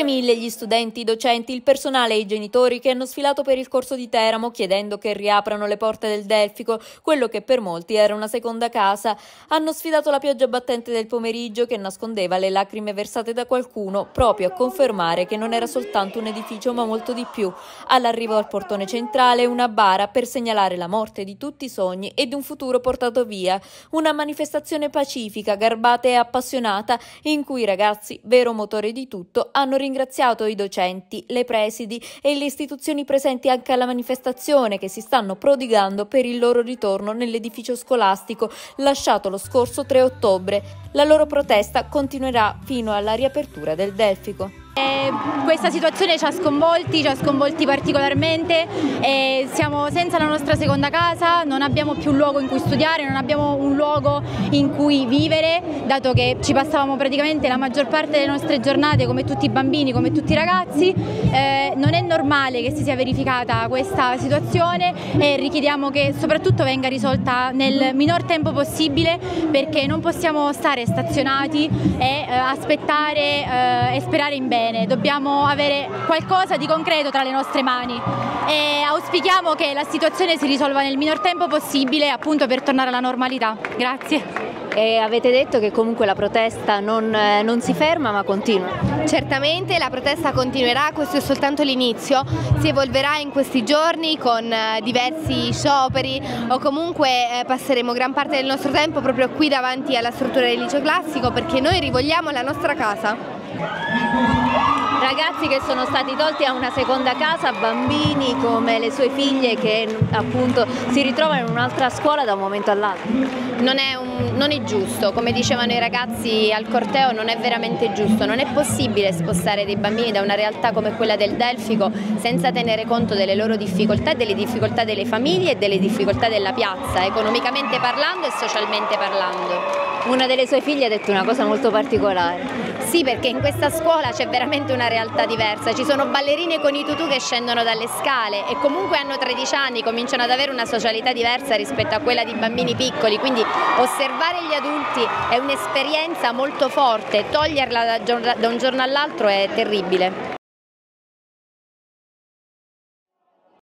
famiglie, gli studenti, i docenti, il personale e i genitori che hanno sfilato per il corso di Teramo chiedendo che riaprano le porte del Delfico, quello che per molti era una seconda casa, hanno sfidato la pioggia battente del pomeriggio che nascondeva le lacrime versate da qualcuno proprio a confermare che non era soltanto un edificio ma molto di più. All'arrivo al portone centrale una bara per segnalare la morte di tutti i sogni e di un futuro portato via, una manifestazione pacifica, garbata e appassionata in cui i ragazzi, vero motore di tutto, hanno ringraziato i docenti, le presidi e le istituzioni presenti anche alla manifestazione che si stanno prodigando per il loro ritorno nell'edificio scolastico lasciato lo scorso 3 ottobre. La loro protesta continuerà fino alla riapertura del Delfico. Eh, questa situazione ci ha sconvolti, ci ha sconvolti particolarmente, eh, siamo senza la nostra seconda casa, non abbiamo più un luogo in cui studiare, non abbiamo un luogo in cui vivere, dato che ci passavamo praticamente la maggior parte delle nostre giornate come tutti i bambini, come tutti i ragazzi, eh, non è normale che si sia verificata questa situazione e richiediamo che soprattutto venga risolta nel minor tempo possibile perché non possiamo stare stazionati e eh, aspettare e sperare in bene bene, dobbiamo avere qualcosa di concreto tra le nostre mani e auspichiamo che la situazione si risolva nel minor tempo possibile appunto per tornare alla normalità. Grazie. E avete detto che comunque la protesta non, eh, non, si ferma ma continua? Certamente la protesta continuerà, questo è soltanto l'inizio, si evolverà in questi giorni con eh, diversi scioperi o comunque eh, passeremo gran parte del nostro tempo proprio qui davanti alla struttura del liceo classico perché noi rivogliamo la nostra casa. Ragazzi che sono stati tolti a una seconda casa, bambini come le sue figlie che appunto si ritrovano in un'altra scuola da un momento all'altro. Non, non è, giusto, come dicevano i ragazzi al corteo non è veramente giusto, non è possibile spostare dei bambini da una realtà come quella del Delfico senza tenere conto delle loro difficoltà, delle difficoltà delle famiglie e delle difficoltà della piazza, economicamente parlando e socialmente parlando. Una delle sue figlie ha detto una cosa molto particolare. Sì, perché in questa scuola c'è veramente una realtà diversa, ci sono ballerine con i tutù che scendono dalle scale e comunque hanno 13 anni, cominciano ad avere una socialità diversa rispetto a quella di bambini piccoli, quindi osservare gli adulti è un'esperienza molto forte, toglierla da un giorno all'altro è terribile.